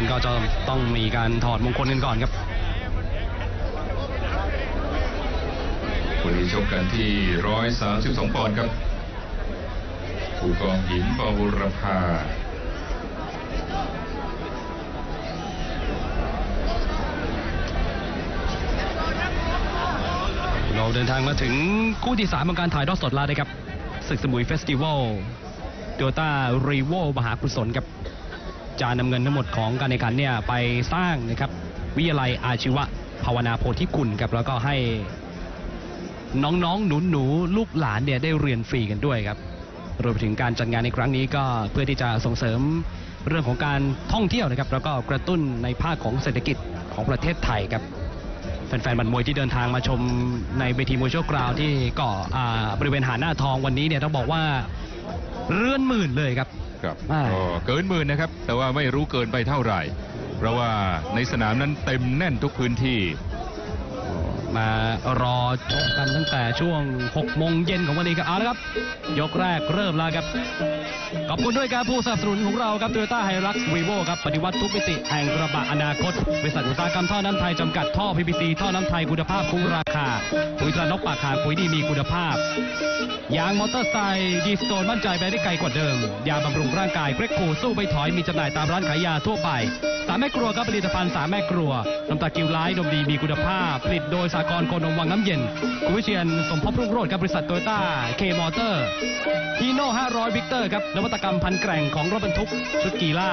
จะมีการชกกันก็จะต้องมีการถอดมงคลกันก่อนครับวันนี้ชกกันที่ 132 ปอนด์ครับผู้กองหญิงปวุรภาเราเดินทางมาถึงคู่ที่ 3 ของการถ่ายทอดสดแล้วนะครับศึกสมุยเฟสติวัลโตโยต้ารีโวมหากุศลครับ จะนำเงินทั้งหมดของการแข่งขันเนี่ยไปสร้างนะครับวิทยาลัยอาชีวะภาวนาโพธิคุณครับแล้วก็ให้น้องๆ หนูๆ ลูกหลานเนี่ยได้เรียนฟรีกันด้วยครับ รวมไปถึงการจัดงานในครั้งนี้ก็เพื่อที่จะส่งเสริมเรื่องของการท่องเที่ยวนะครับ แล้วก็กระตุ้นในภาคของเศรษฐกิจของประเทศไทยครับแฟนๆบันมวยที่เดินทางมาชมในเวทีมวยชั่วคราวที่เกาะบริเวณหาดหน้าทองวันนี้เนี่ยต้องบอกว่าเรื่อนหมื่นเลยครับ ครับอ่าก็เกินหมื่นนะครับ แต่ว่าไม่รู้เกินไปเท่าไหร่ เพราะว่าในสนามนั้นเต็มแน่นทุกพื้นที่มารอชมกันตั้งแต่ช่วง 6 โมงเย็นของวันนี้ครับเอาละครับ ยกแรกเริ่มแล้วครับ ขอบคุณด้วยครับผู้สนับสนุนของเราครับ Toyota Hilux Revo ครับ ปฏิวัติทุกมิติแห่งกระบะอนาคต บริษัทอุตสาหกรรมท่อน้ำไทย จำกัดท่อ PVC ท่อน้ำไทยคุณภาพคุ้มราคา ปุ๋ยตรานกปากห่างปุ๋ยดีมีคุณภาพ ยางมอเตอร์ไซค์ดีสโตนมั่นใจไปได้ไกลกว่าเดิม ยาบำรุงร่างกายเกรกคูสู้ไม่ถอยมีจำหน่ายตามร้านขายยาทั่วไปสามแม่ครัวครับผลิตภัณฑ์สามแม่ครัวน้ำตากิวไลท์นมดีมีคุณภาพ ผลิตโดยสหกรณ์โคนมวังน้ำเย็น คุณวิเชียนสมภพรุ่งโรจน์กับบริษัทโตโยต้าเคมอเตอร์ฮีโน่500วิกเตอร์ครับนวัตกรรมพันธุ์แกร่งของรถบรรทุก ชุดกีฬา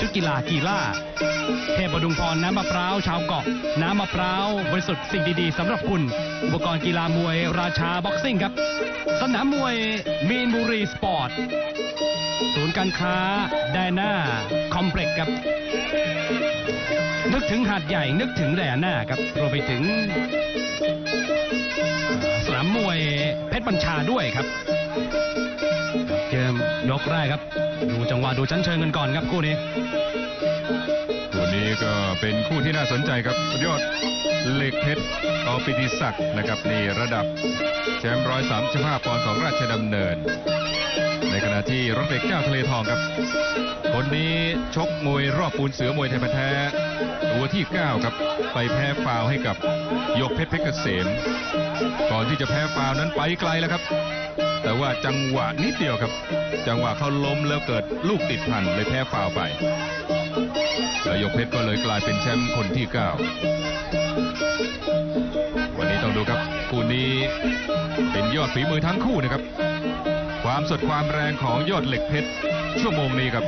ชุดกีฬากีฬาเทพผดุงพรน้ำมะพร้าวชาวเกาะ น้ำมะพร้าวบริสุทธิ์สิ่งดีๆสำหรับคุณอุปกรณ์กีฬามวยราชาบ็อกซิ่งครับสนามมวยมีนบุรีสปอร์ต ศูนย์การค้าไดนาคอมเพล็กซ์ครับ นึกถึงหาดใหญ่นึกถึงไดน่าครับรวมไปถึง สนามมวยเพชรบัญชาด้วยครับ เกมยกแรกครับ ดูจังหวะดูชั้นเชิงกันก่อนครับคู่นี้คู่นี้ก็เป็นคู่ที่น่าสนใจครับยอด เหล็กเพชรอปิติศักดิ์นะครับนี่ระดับแชมป์ร้อยสามสิบห้าปอนด์ของราชดำเนิน ในขณะที่รถเหล็กเจ้าทะเลทองครับ คนนี้ชกมวยรอบปูนเสือมวยไทยแท้ตัวที่ 9 ครับ ไปแพ้ฟาวให้กับยกเพชรเพชรเกษม ก่อนที่จะแพ้ฟาวนั้นไปไกลแล้วครับ แต่ว่าจังหวะนิดเดียวครับ จังหวะเขาล้มแล้วเกิดลูกติดพันเลยแพ้ฟาวไปแล้วยกเพชรก็เลยกลายเป็นแชมป์คนที่ 9 วันนี้ต้องดูครับคู่นี้เป็นยอดฝีมือทั้งคู่นะครับ ความสดความแรงของยอดเหล็กเพชรชั่วโมงนี้ครับ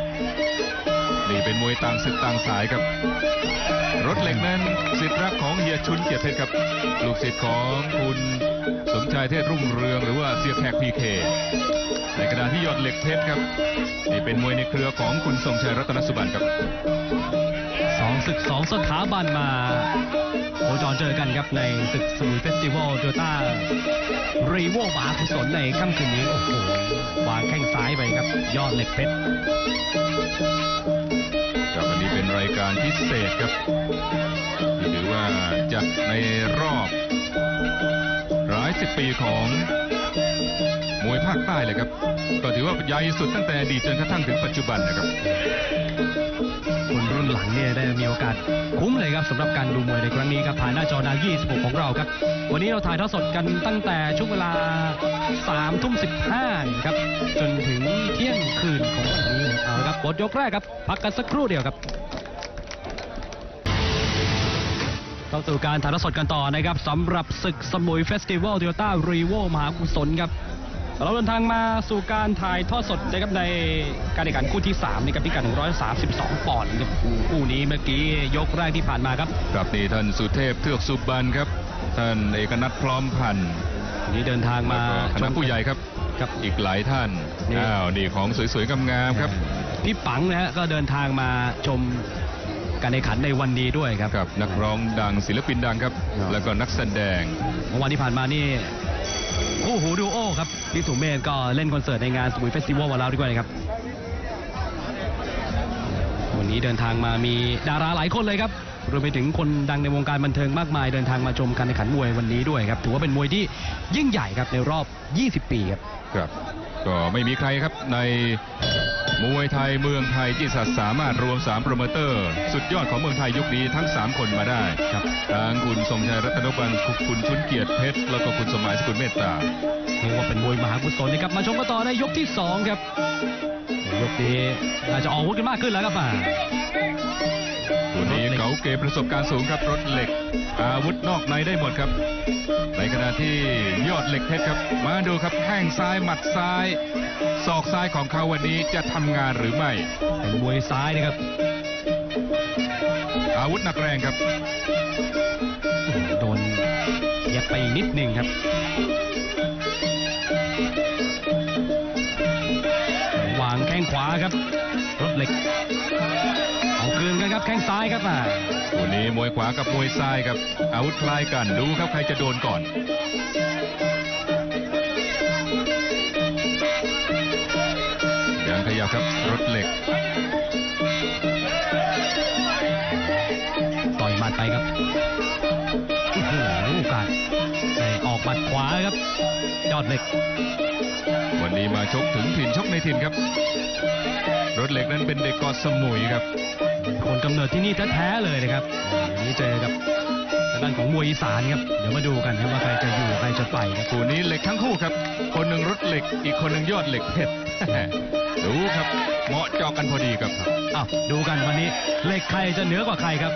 นี่เป็นมวยต่างศึกต่างสายครับ รถเหล็กนั้นสิทธิ์รักของเฮียชุนเกียรติเพชรครับ ลูกศิษย์ของคุณสมชายเทศรุ่งเรืองหรือว่าเสียแขกพีเคในขณะที่ยอดเหล็กเพชรครับนี่เป็นมวยในเครือของคุณทรงชัยรัตนสุบรรณครับสองศึกสองสถาบันมา โคจรเจอกันครับในศึกสมุยเฟสติวัลโตโยต้ารีโวมหากุศลในค่ำคืนนี้ โอ้โหวางแข้งซ้ายไปครับ ยอดเหล็กเพชรครับวันนี้เป็นรายการพิเศษครับที่ถือว่าจัดในรอบหลายสิบปีของมวยภาคใต้เลยครับ ก็ถือว่าใหญ่สุดตั้งแต่ดีจนกระทั่งถึงปัจจุบันนะครับ คนรุ่นหลังเนี่ยได้มีโอกาสคุ้มเลยครับสำหรับการดูมวยในครั้งนี้ครับผ่านหน้าจอดาว 26 ของเราครับ วันนี้เราถ่ายทอดสดกันตั้งแต่ช่วงเวลา3ทุ่ม15ครับจนถึงเที่ยงคืนของวันนี้เอาครับหมดยกแรกครับพักกันสักครู่เดียวครับเข้าสู่การถ่ายทอดสดกันต่อนะครับสำหรับศึกสมุยเฟสติวัลโตโยต้ารีโวมหากุศลครับ เราเดินทางมาสู่การถ่ายทอดสดนะครับในการแข่งขันคู่ที่3นี่ครับพิกัด132 ปอนด์ครับคู่นี้เมื่อกี้ยกแรกที่ผ่านมาครับครับนี่ท่านสุเทพเทือกสุบรรณครับ ท่านเอกนัฏพร้อมพันธุ์วันนี้เดินทางมาแล้วก็คณะผู้ใหญ่ครับครับอีกหลายท่านนี่อ้าวนี่ของสวยๆงามๆครับพี่ปังนะฮะก็เดินทางมาชมการแข่งขันในวันนี้ด้วยครับกับ นักร้องดังศิลปินดังครับครับแล้วก็นักแสดงเมื่อวันที่ผ่านมานี่ คู่หูดูโอครับพี่สุเมธก็เล่นคอนเสิร์ตในงานสมุยเฟสติวัลวันแล้วด้วยนะครับ วันนี้เดินทางมามีดาราหลายคนเลยครับรวมไปถึงคนดังในวงการบันเทิงมากมายเดินทางมาชมการแข่งขันมวยวันนี้ด้วยครับ ถือว่าเป็นมวยที่ยิ่งใหญ่ครับในรอบ 20 ปีครับ ครับ ก็ไม่มีใครครับใน มมวยไทยเมืองไทยที่สัตว์สามารถรวม 3 โปรโมเตอร์ สุดยอดของเมืองไทยยุคนี้ทั้ง 3 คนมาได้ครับทางคุณทรงชัยรัตนบันคุณชุนเกียรติเพชรแล้วก็คุณสมัยสกุลเมตตาเรียกว่าเป็นมวยมหากุศลนะครับมาชมกันต่อในยกที่สองครับยกนี้อาจจะออกอาวุธกันมากขึ้นแล้วครับอ่าตัวนี้ เก๋าเก๋ประสบการณ์สูงครับรถเหล็ก อาวุธนอกในได้หมดครับ ในขณะที่ยอดเหล็กเพชรครับ มาดูครับแข้งซ้ายหมัดซ้ายศอกซ้ายของเขาวันนี้จะทำงานหรือไม่เป็นมวยซ้ายนะครับ อาวุธหนักแรงครับโดนเย็บไปอีกนิดหนึ่งครับวางแข้งขวาครับรถเหล็กเอา คืนกันครับแข้งซ้ายครับอ่าวันนี้มวยขวากับมวยซ้ายครับอาวุธคล้ายกันดูครับใครจะโดนก่อนยังขยับครับรถเหล็ก ต่อยหมัดไปครับโอ้โหโอกาสได้ออกหมัดขวาครับยอดเหล็ก วันนี้มาชกถึงถิ่นชกในถิ่นครับร ถเหล็กนั้นเป็นเด็กเกาะสมุยครับ คนกำเนิดที่นี่แท้ๆเลยนะครับวันนี้เจอกับทางด้านของมวยอีสานครับ เดี๋ยวมาดูกันครับว่าใครจะอยู่ใครจะไปครับคู่นี้เหล็กทั้งคู่ครับ คนหนึ่งรถเหล็ก อีกคนหนึ่งยอดเหล็กเพชร ดูครับ เหมาะเจาะกันพอดีครับอ้าวดูกันวันนี้เหล็กใครจะเหนือกว่าใครครับ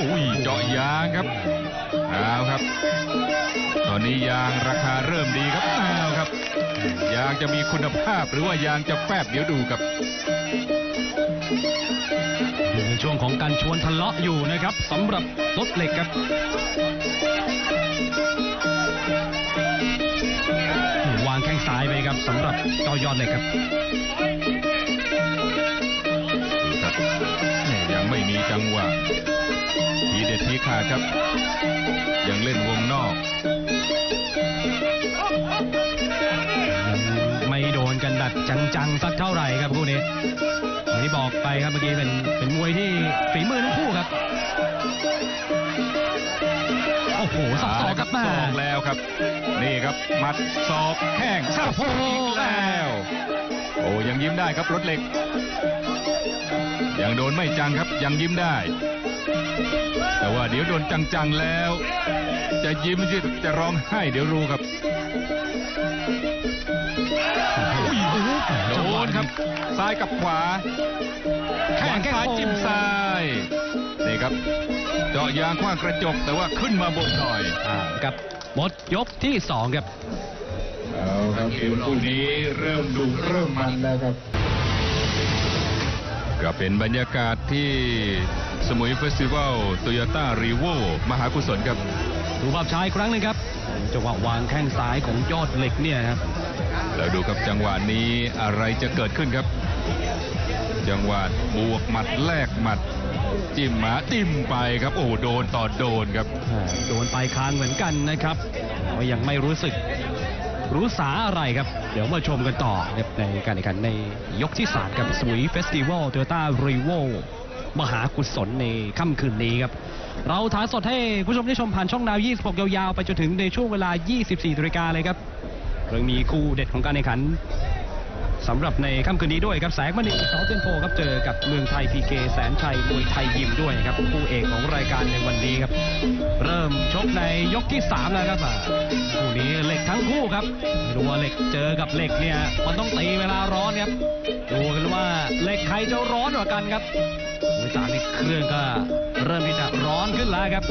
อุ้ยเจาะยางครับเอาครับ ตอนนี้ยางราคาเริ่มดีครับเอาครับ ยางจะมีคุณภาพหรือว่ายางจะแฟบเดี๋ยวดูครับอยู่ในช่วงของการชวนทะเลาะอยู่นะครับสำหรับรถเหล็กครับวางแข้งซ้ายไปครับสำหรับเจ้ายอดเหล็กครับดูครับยังไม่มีจังหวะทีเด็ดทีขาดครับ ยังเล่นวงนอก จังๆสักเท่าไหร่ครับคู่นี้อย่างที่บอกไปครับเมื่อกี้เป็นเป็นมวยที่ฝีมือทั้งคู่ครับ โอ้โหสับสอกครับแม่ศอกแล้วครับ นี่ครับหมัดศอกแข้งสับโอ้โหอีกแล้ว โอ้ยังยิ้มได้ครับรถเหล็ก ยังโดนไม่จังครับยังยิ้มได้ แต่ว่าเดี๋ยวโดนจังๆแล้ว จะยิ้มจะจะร้องไห้เดี๋ยวรู้ครับ โดนครับ ซ้ายกับขวาแข้งซ้ายจิ้มซ้าย นี่ครับ เจาะยางขว้างกระจกแต่ว่าขึ้นมาบนหน่อยอ่าครับหมดยกที่สองครับเอาครับเกมคู่นี้เริ่มดุเริ่มมันแล้วครับ ก็เป็นบรรยากาศที่สมุยเฟสติวัลโตโยต้ารีโวมหากุศลครับ ดูภาพช้าอีกครั้งหนึงครับ จังหวะวางแข้งซ้ายของยอดเหล็กเนี่ยครับ แล้วดูครับจังหวะนี้อะไรจะเกิดขึ้นครับ จังหวะบวกหมัดแลกหมัด จิ้มมาจิ้มไปครับ โอ้โดนต่อโดนครับ โดนไปลายคางเหมือนกันนะครับยังไม่รู้สึกรู้สาอะไรครับ เดี๋ยวมาชมกันต่อในการแข่งขันในยกที่สามกับสมุยเฟสติวัลโตโยต้ารีโวมหากุศลในค่ำคืนนี้ครับ เราถ่ายสดให้ผู้ชมได้ชมผ่านช่อง NOW 26 ยาวๆ ไปจนถึงในช่วงเวลา 24นาฬิกาเลยครับ ยังมีคู่เด็ดของการแข่งขันสำหรับในค่ำคืนนี้ด้วยครับแสงมณีส.เทียนโพธิ์ครับเจอกับเมืองไทยพีเคแสนชัยมวยไทยยิมด้วยครับคู่เอกของรายการในวันนี้ครับ เริ่มชกในยกที่ 3 แล้วครับอ่าคู่นี้เหล็กทั้งคู่ครับไม่รู้ว่าเหล็กเจอกับเหล็กเนี่ยมันต้องตีเวลาร้อนครับดูกันว่าเหล็กใครจะร้อนกว่ากันครับ มือสามนี่เครื่องก็เริ่มที่จะร้อนขึ้นแล้วครับ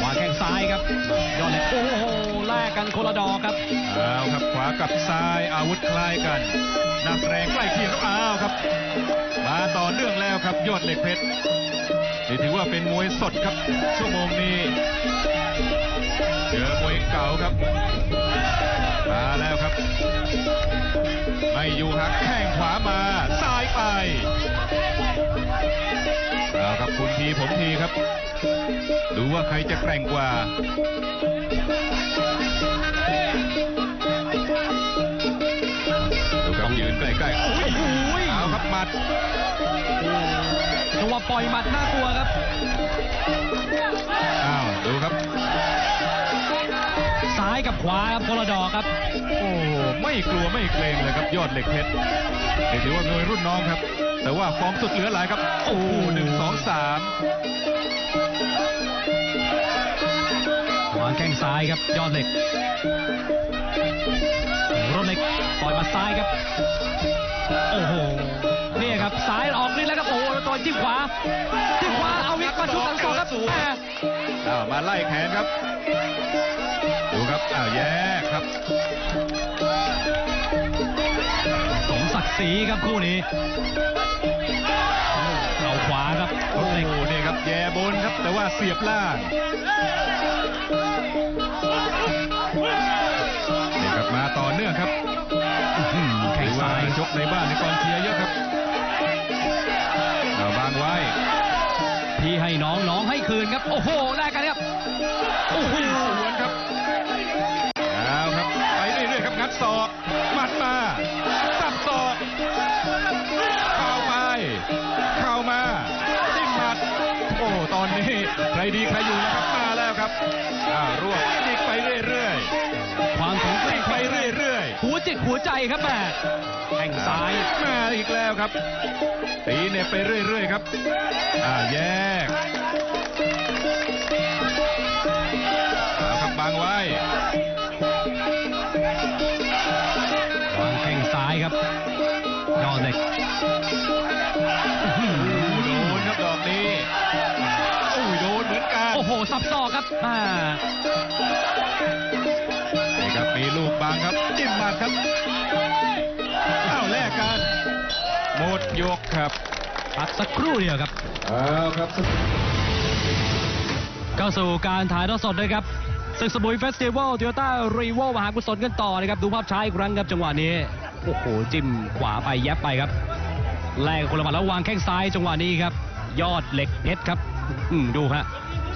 ขวาแข้งซ้ายครับยอดเหล็กโอ้โหแลกกันคนละดอกครับเอาครับขวากับซ้ายอาวุธคล้ายกันนักแรงใกล้เคียงครับอ้าวครับ มาต่อเนื่องแล้วครับยอดเหล็กเพชรนี่ถือว่าเป็นมวยสดครับ ชั่วโมงนี้เจอมวยเก่าครับ มาแล้วครับ ไม่อยู่หักแข้งขวามาซ้ายไป ดูว่าใครจะแกร่งกว่า ดูครับยืนใกล้ๆโอ้ยโอ้ยเอาครับหมัดจังหวะปล่อยหมัดน่ากลัวครับ อ้าวดูครับ ซ้ายกับขวาครับคนละดอกครับ โอ้ไม่กลัวไม่เกรงเลยครับยอดเหล็กเพชรนี่ถือว่ามวยรุ่นน้องครับ แต่ว่าฟอร์มสุดเหลือหลายครับ โอ้โหหนึ่งสองสามวาง แข้งซ้ายครับ ยอดเหล็กรถเหล็กปล่อยมาซ้ายครับ โอ้โหนี่ครับซ้ายออกนี่แล้วครับโอ้โหแล้วตัวจิ้มขวาจิ้มขวาเอาวิกมาชุดหลังสองครับแหม่อ้าวมาไล่แขนครับดูครับอ้าวแยกครับสมศักดิ์ศรีครับคู่นี้เอาขวา ครับรโอ้ถเหล็กนี่ครับแย่บนครับ แต่ว่าเสียบล่างนี่ครับมาต่อเนื่องครับอื้อหือแข้ถืงอว่าซ้ายชกในบ้านในกองเชียร์เยอะครับเอาบางไว้พี่ให้น้องน้องให้คืนครับ โอ้โหแลกกันครับโอ้โหสวนครับเอาครับไปเรื่อยๆครับงัดศอกหมัดมา ดีใครอยู่นะครับมาแล้วครับอ้าวรวบจิกไปเรื่อยความแข็งๆแกจิร่กงไปเรื่อยหัวจิตหัวใจครับแม่แข้งๆซ้าย มาอีกแล้วครับตีเนี่ยไปเรื่อยๆครับอ่าแยกเอาครับบังไว้ว สับศอกครับอ่านี่ครับมีลูกบางครับจิ้มหมัดครับเอาแลกกันหมดยกครับพักสักครู่เดียวครับเอาครับเข้าสู่การถ่ายทอดสดนะครับศึกสมุยเฟสติวัลโตโยต้ารีโวมหากุศลกันต่อนะครับดูภาพช้าอีกครั้งครับจังหวะนี้โอ้โหจิ้มขวาไปแยบไปครับแลกคนละหมัดแล้ววางแข้งซ้ายจังหวะนี้ครับ ยอดเหล็กเพชรครับ อืมดูฮะ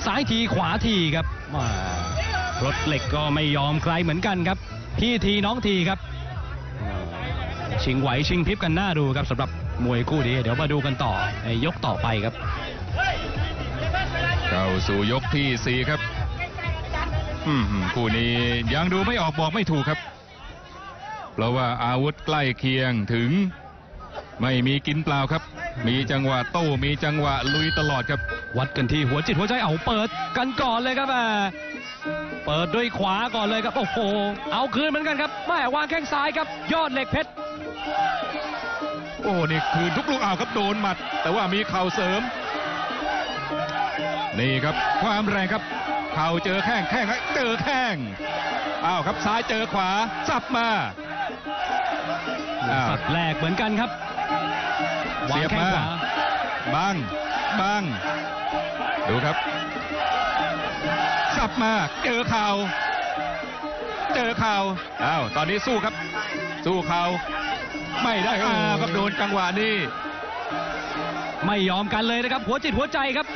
ซ้ายทีขวาทีครับมารถเหล็กก็ไม่ยอมใครเหมือนกันครับ พี่ทีน้องทีครับอ่าชิงไหวชิงพริบกันหน้าดูครับสำหรับมวยคู่นี้ เดี๋ยวมาดูกันต่อในยกต่อไปครับ เข้าสู่ยกที่สี่ครับอืมคู่นี้ยังดูไม่ออกบอกไม่ถูกครับ เพราะว่าอาวุธใกล้เคียงถึงไม่มีกินเปล่าครับ มีจังหวะโต้มีจังหวะลุยตลอดครับ วัดกันที่หัวจิตหัวใจเอาเปิดกันก่อนเลยครับแม่เปิดด้วยขวาก่อนเลยครับโอ้โหเอาคืนเหมือนกันครับแม่วางแข้งซ้ายครับ ยอดเหล็กเพชรโอ้นี่คืนทุกลูกอ้าวครับโดนหมัด แต่ว่ามีเข่าเสริม นี่ครับความแรงครับ เข่าเจอแข้งแข้งเจอแข้งอ้าวครับซ้ายเจอขวาสับมาอ้าวสัดแรกเหมือนกันครับวางเสียบแข้งมาขวาบัง บังดูครับสับมาเจอเข่าเจอเข่าอ้าวตอนนี้สู้ครับ สู้เข่าไม่ได้อ้าวครับโดนจังหวะนี้ ไม่ยอมกันเลยนะครับ หัวจิตหัวใจครับ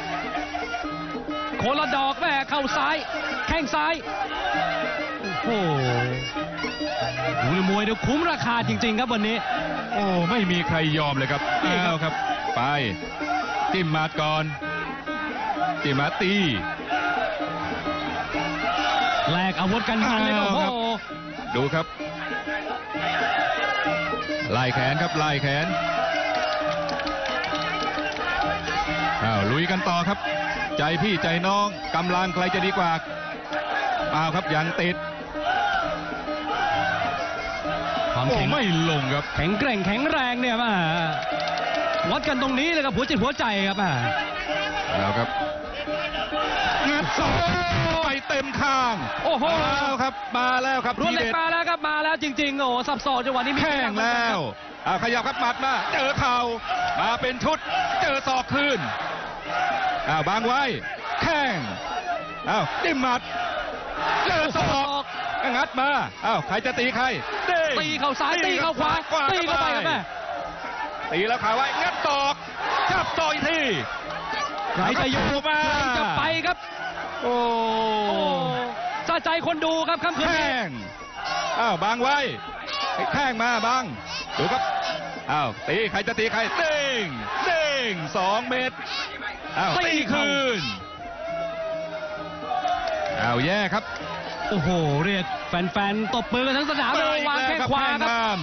โคนละดอกแม่เข้าซ้าย แข้งซ้ายโอ้โหดูมวยเดี๋ยวคุ้มราคาจริง ๆ ครับวันนี้ โอ้ไม่มีใครยอมเลยครับนี่ครับอ้าวครับ ไป จิ้มหมาดก่อนจิ้มหมาดตี แลกอาวุธกันมันเลยครับโอ้อ้าวโหครับดูครับไล่แขนครับไล่แขนอ้าวลุยกันต่อครับ ใจพี่ใจน้องกำลังใครจะดีกว่าอ้าวครับยังติดความโอ้แข็งไม่ลงครับ แข็งแกร่งแข็งแรงเนี่ยมา วัดกันตรงนี้เลยครับหัวจิตหัวใจครับอ่าเอาครับงัดศอกไปเต็มข้างโอ้โหเอาครับมาแล้วครับรวดทีเหล็กเด็ดมาแล้วครับมาแล้วจริงๆโอ้โหสับสอกจังหวะนี้มีแข้งแล้วเอาขยับครับหมัดมาเจอเข่ามาเป็นชุดเจอศอกคืนอ้าวบางไว้แข้งอ้าวจิ้มหมัดเจอศอกงัดมาอ้าวใครจะตีใครเด้งตีเข่าซ้ายตีเข่าขวาตีเข้าไปครับแม่ ตีแล้วขาไว้งัดศอกจับต่ออีกทีใครจะอยู่มาใครจะไปครับโอ้โอ้สะใจคนดูครับค่ำคืนแข้นี้งอ้าวบางไว้แข้งมาบางดูครับอ้าวตีใครจะตีใครเด้งเด้งสองเมตรอ้าวตีคืนอ้าวแย่ครับ โอ้โห เรียกแฟนๆตบมือกันทั้งสนามเลยวางแข้งขวาครับแข้งงาม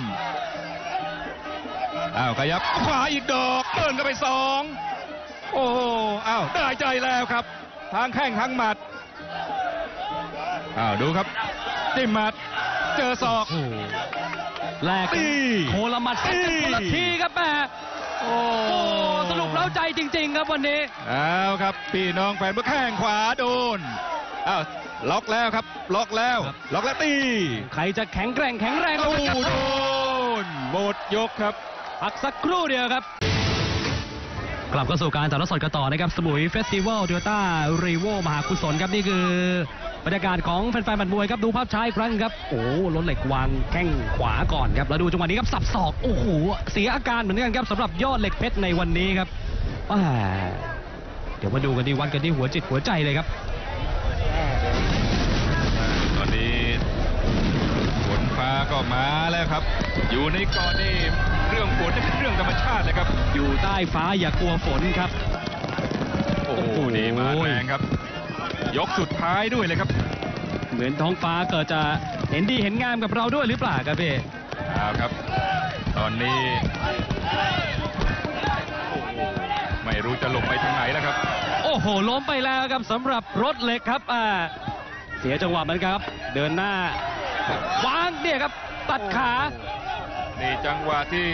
อ้าวขยับขวาอีกดอกเดินกันไปสองโอ้โหอ้าวได้ใจแล้วครับทางแข้งทางหมัดอ้าวดูครับจิ้มหมัด เจอศอกโอ้โหแลกกันตีโคละหมัดกันตีคนละทีครับแม่โอ้โอ้สรุปแล้วใจจริง ๆ ครับวันนี้อ้าวครับพี่น้องแฟนเมื่อแข้งขวาโดนอ้าวล็อกแล้วครับ ล็อกแล้วครับล็อกแล้วตี ใครจะแข็งแกร่งแข็งแรงโอ้ก็โดนหมดยกครับ พักสักครู่เดียวครับ กลับเข้าสู่การถ่ายทอดสดกันต่อนะครับ สมุยเฟสติวัลโตโยต้ารีโวมหากุศลครับนี่คือบรรยากาศของแฟนๆบัตรมวยครับดูภาพช้าอีกครั้งครับโอ้รถเหล็กวางแข้งขวาก่อนครับแล้วดูจังหวะนี้ครับสับศอกโอ้โหเสียอาการเหมือนกันครับสำหรับยอดเหล็กเพชรในวันนี้ครับอ่าเดี๋ยวมาดูกันดีวัดกันที่หัวจิตหัวใจเลยครับ ตอนนี้ฝนฟ้าก็มาแล้วครับ อยู่ในเกาะนี่ เรื่องฝนนี่เป็นเรื่องธรรมชาติเลยครับ อยู่ใต้ฟ้าอย่ากลัวฝนครับ โอ้โอ้โหโหนี่มาแรงครับ ยกสุดท้ายด้วยเลยครับ เหมือนท้องฟ้าเกิดจะเห็นดีเห็นงามกับเราด้วยหรือเปล่าครับพี่เอาครับ ตอนนี้โอ้โหไม่รู้จะหลบไปทางไหนแล้วครับ โอ้โหล้มไปแล้วครับสำหรับรถเหล็กครับอ่าเสียจังหวะเหมือนกันครับ เดินหน้าวางเนี่ยครับตัดขา นี่จังหวะที่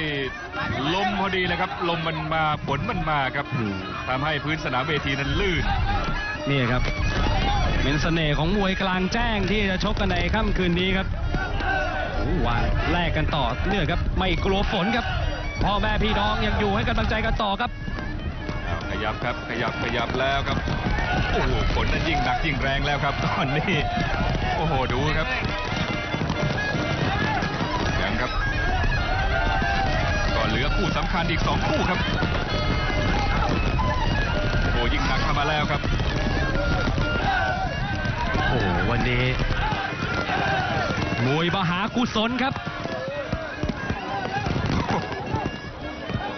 ลมพอดีเลยครับ ลมมันมาฝนมันมาครับทำให้พื้นสนามเวทีนั้นลื่น นี่ครับ เป็นเสน่ห์ของมวยกลางแจ้งที่จะชกกันในค่ำคืนนี้ครับโอ้วางแลกกันต่อเนี่ยครับ ไม่กลัวฝนครับพ่อแม่พี่น้องยังอยู่ให้กำลังใจกันต่อครับเอาขยับครับขยับขยับแล้วครับโอ้โหฝนนั้นยิ่งหนักยิ่งแรงแล้วครับ ตอนนี้ โอ้โหดูครับ คู่สำคัญอีกสองคู่ครับ โอ้ยิ่งหนักเข้ามาแล้วครับ โอ้โหวันนี้มวยมหากุศลครับ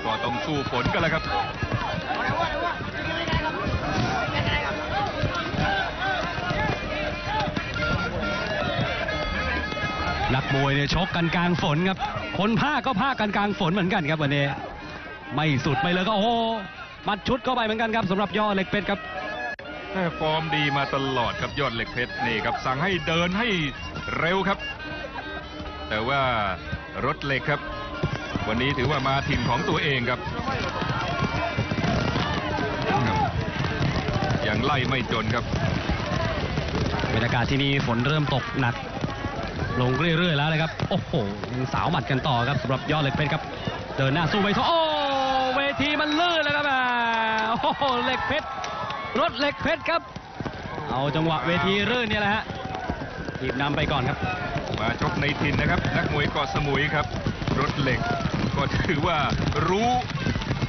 ก็ต้องสู้ฝนกันแล้วครับนักมวยเนี่ยชกกันกลางฝนครับ คนภาคก็ภาคกันกลางฝนเหมือนกันครับวันนี้ ไม่สุดไปเลยก็โอ้โหมัดชุดเข้าไปเหมือนกันครับสำหรับยอดเหล็กเป็ดครับแต่ฟอร์มดีมาตลอดครับยอดเหล็กเพชรนี่ครับสั่งให้เดินให้เร็วครับ แต่ว่ารถเหล็กครับ วันนี้ถือว่ามาถิ่นของตัวเองครับครับยังไล่ไม่จนครับบรรยากาศที่นี่ฝนเริ่มตกหนัก ลงเรื่อยๆแล้วนะครับ โอ้โหยังสาวหมัดกันต่อครับสำหรับยอดเหล็กเพชรครับ เดินหน้าสู้ไปท้อโอ้เวทีมันลื่นแล้วครับอ่าโอ้โหเหล็กเพชรรถเหล็กเพชรครับ เอาจังหวะเวทีรื่นเนี่ยแหละฮะหยิบนำไปก่อนครับ มาชกในถิ่นนะครับ นักมวยเกาะสมุยครับ รถเหล็กก็ถือว่ารู้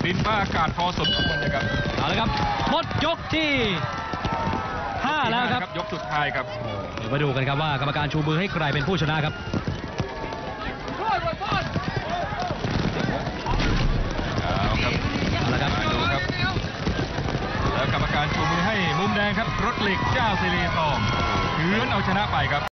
ดินฟ้าอากาศพอสมควรนะครับเอาละครับหมดยกที่ห้าแล้วครับ ยกสุดท้ายครับ เดี๋ยวมาดูกันครับว่ากรรมการชูมือให้ใครเป็นผู้ชนะครับเอาครับเอาละครับมาดูครับ แล้วกรรมการชูมือให้มุมแดงครับรถเหล็กเจ้าเซเลทองเฉือนเอาชนะไปครับ